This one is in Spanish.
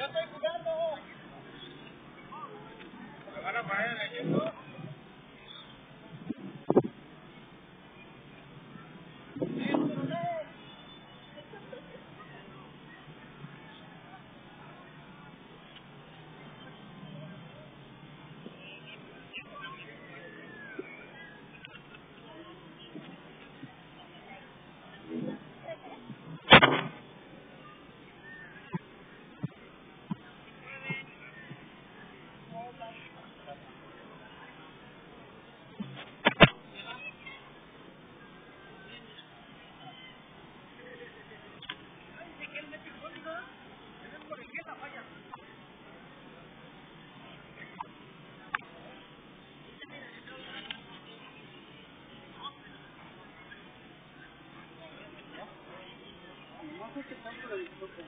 Yo estoy jugando. Me van a en el YouTube. No sé si cuánto lo disfruto.